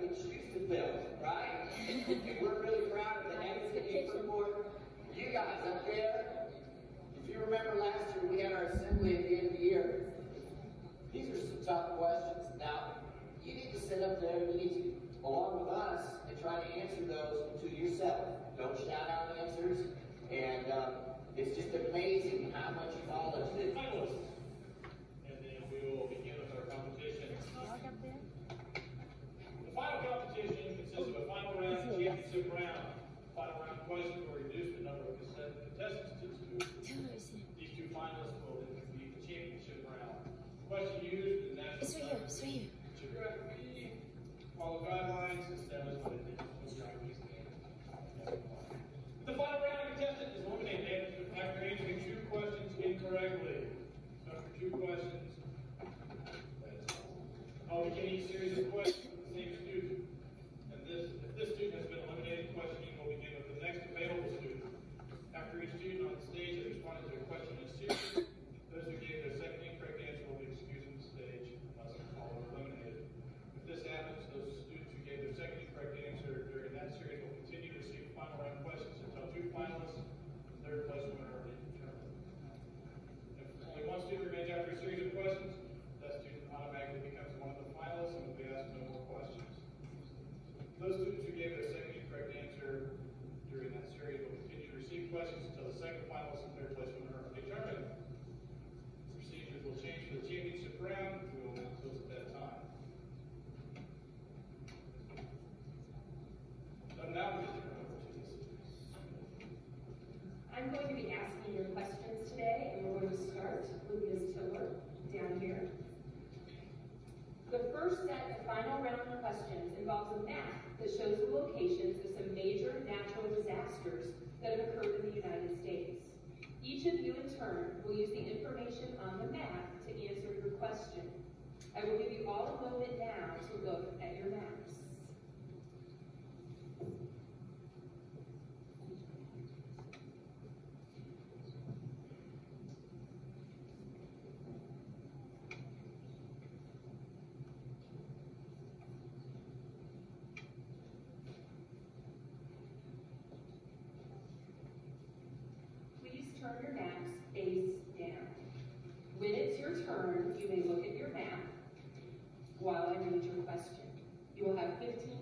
We choose to build, built, right? and we're really proud of the Amnesty Report. You guys up there, if you remember last year, we had our assembly at the end of the year. These are some tough questions. Now, you need to sit up there, you need to, along with us, and try to answer those to yourself. Don't shout out answers. And um, it's just amazing how much knowledge that Final competition consists of a final round championship round. Final round questions will reduce the number of contestants to two. These two finalists will then compete the championship round. Question used in the national. It's right here. It's right here. Geographic followed guidelines established by the turn your maps face down. When it's your turn, you may look at your map while I read your question. You will have 15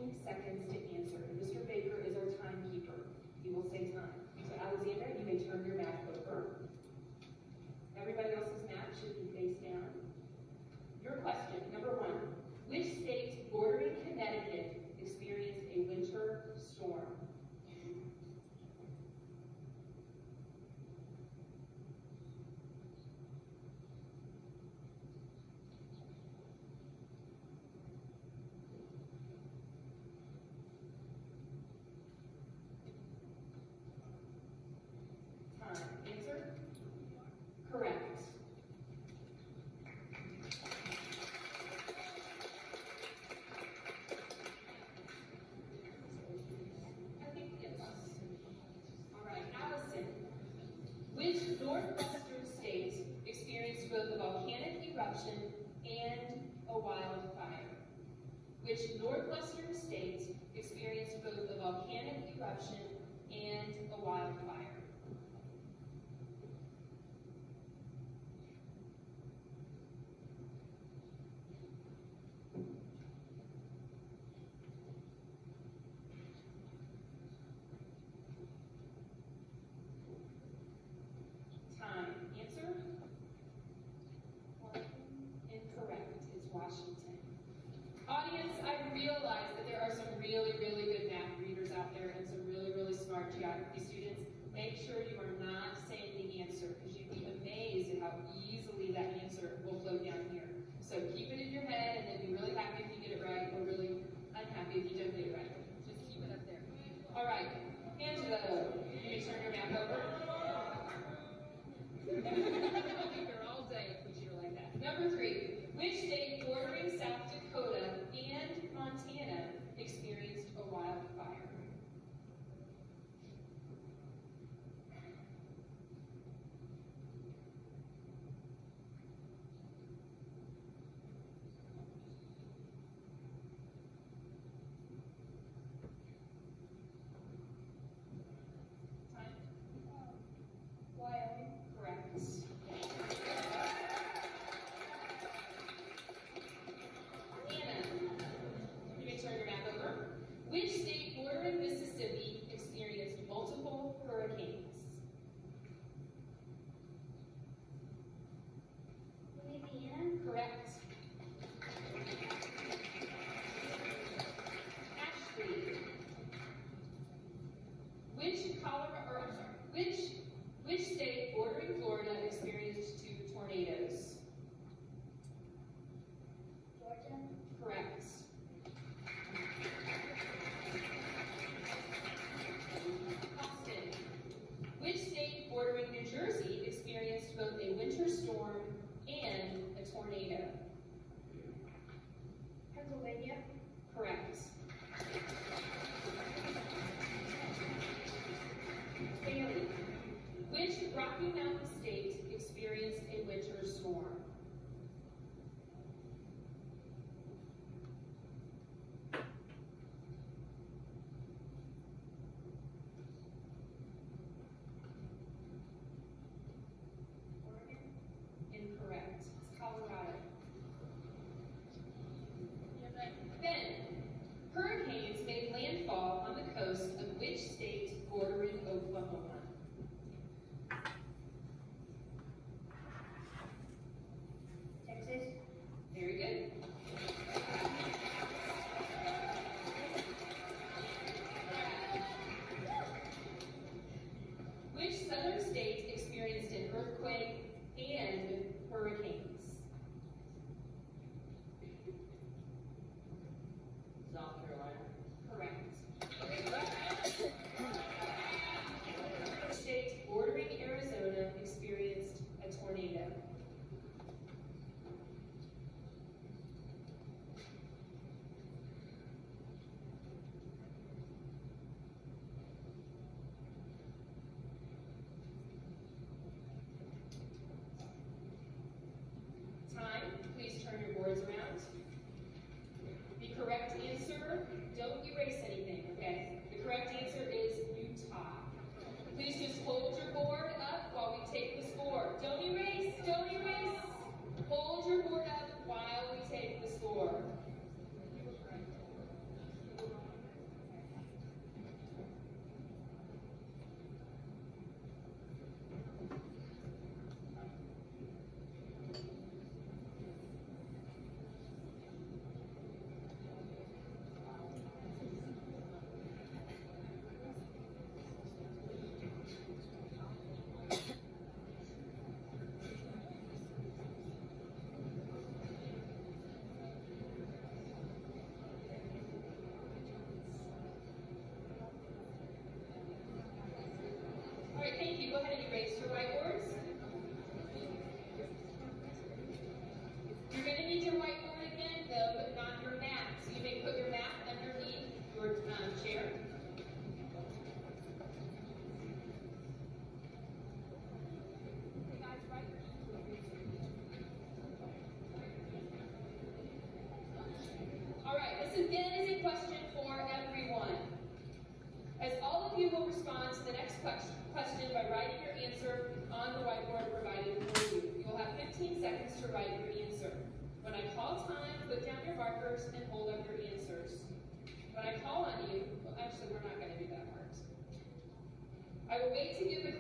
Other states experienced an earthquake and hurricanes.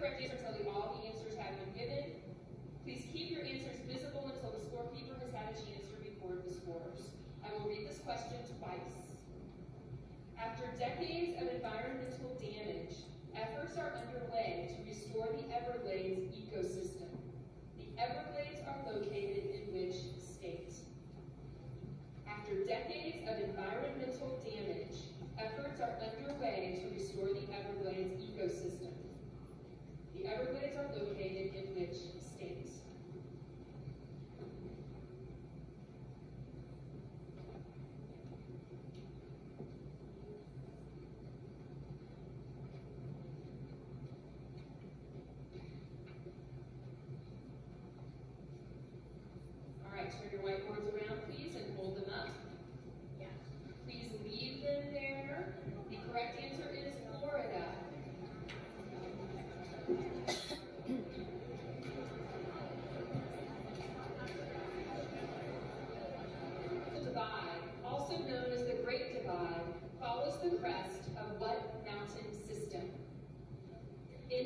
correct answer until all the answers have been given. Please keep your answers visible until the scorekeeper has had a chance to record the scores. I will read this question twice. After decades of environmental damage, efforts are underway to restore the Everglades ecosystem. The Everglades are located in which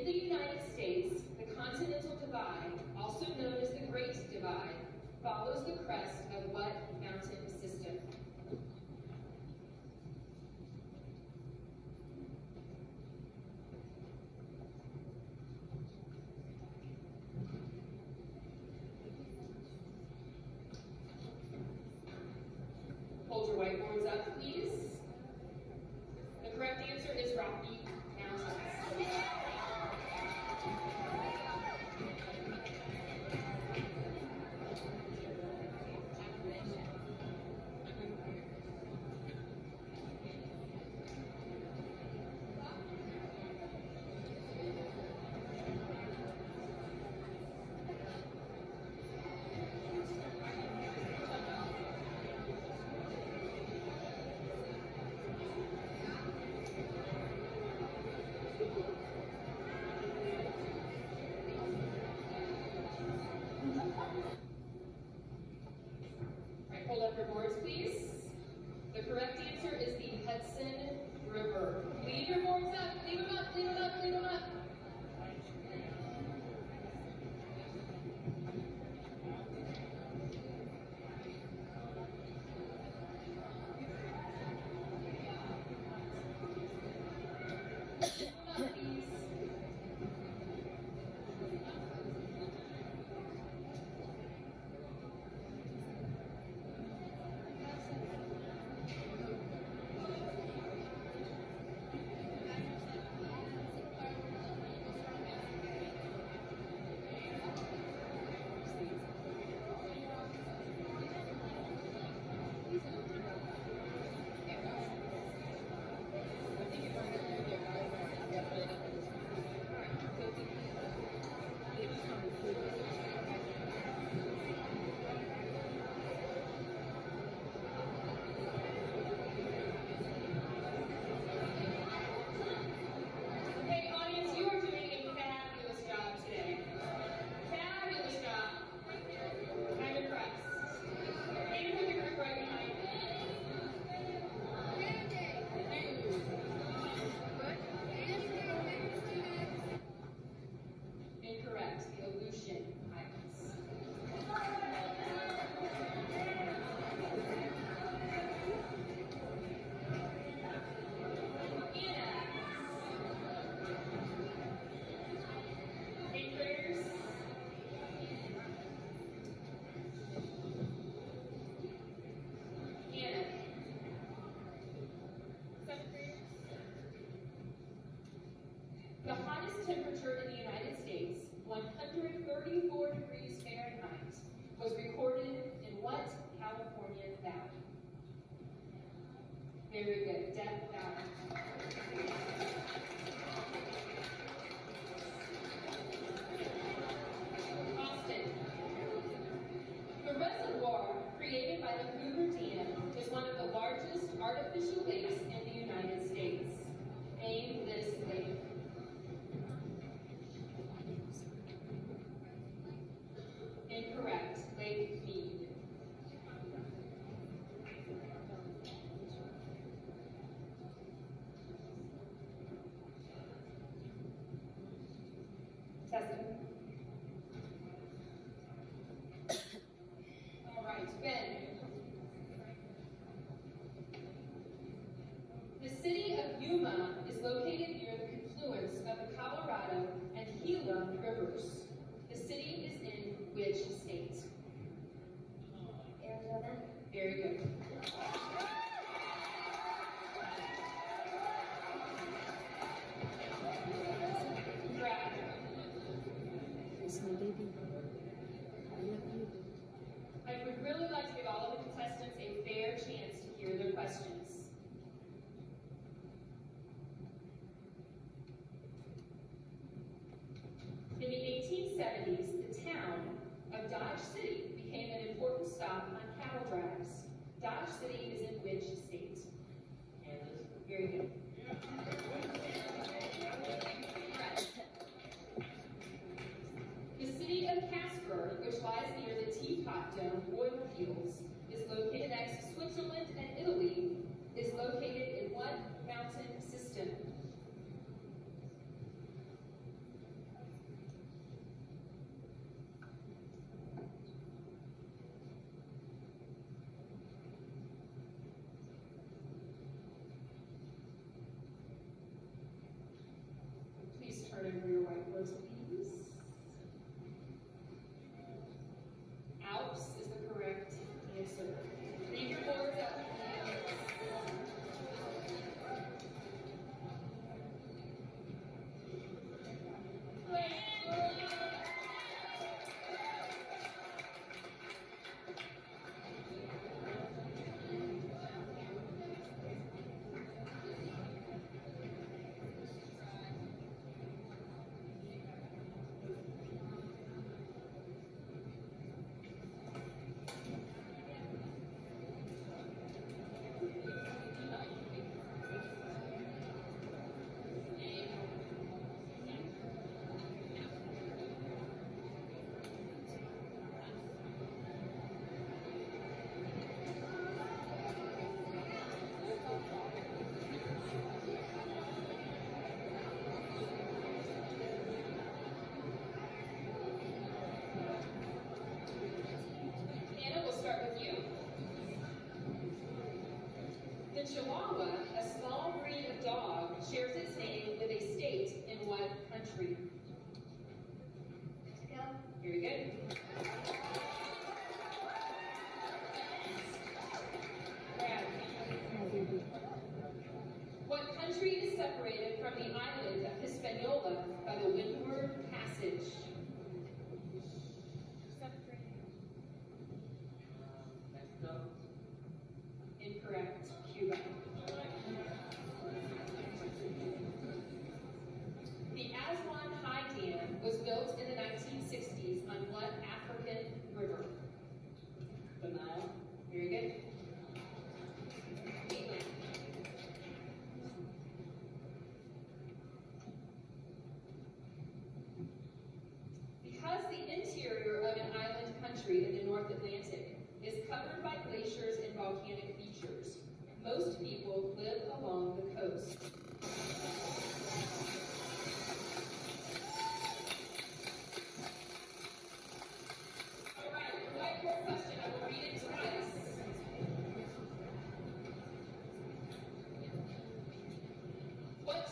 the United States, the Continental Divide, also known as the Great Divide, follows the crest of what mountain system?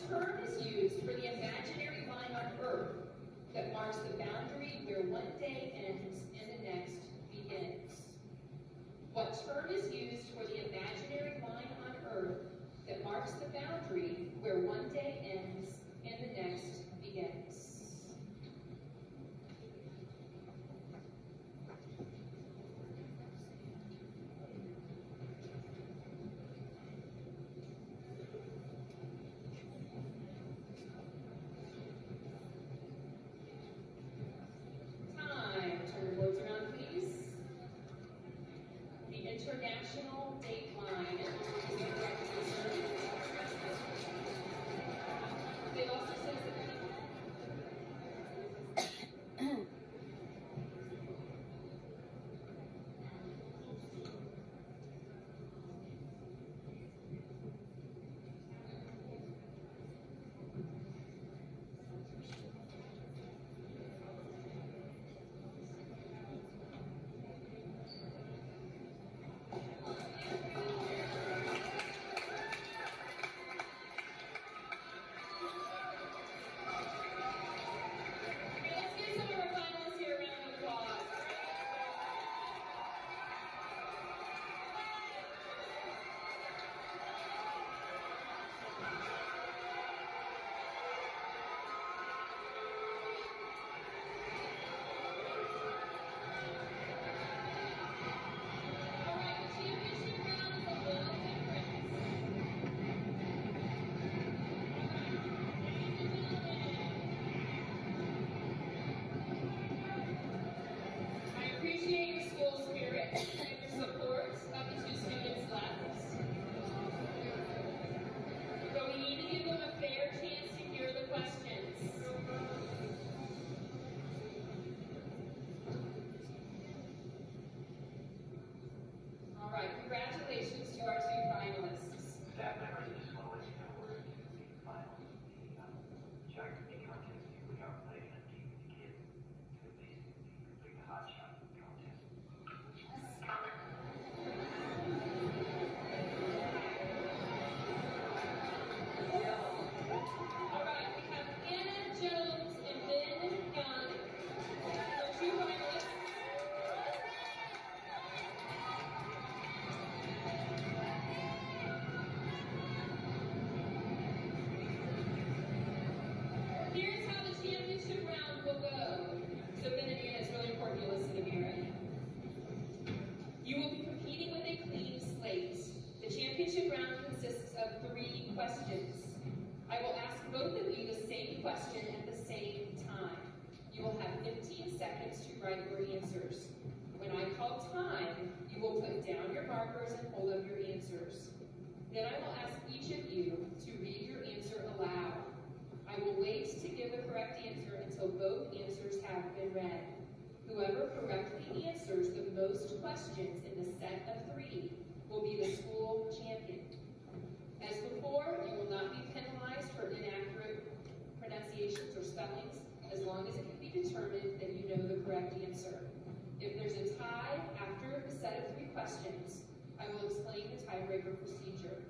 term is used for the imaginary line on Earth that marks the boundary where one day ends and the next begins. What term is used for the imaginary line on Earth that marks the boundary where one day ends procedure.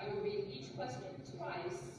I will read each question twice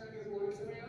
turn your words around.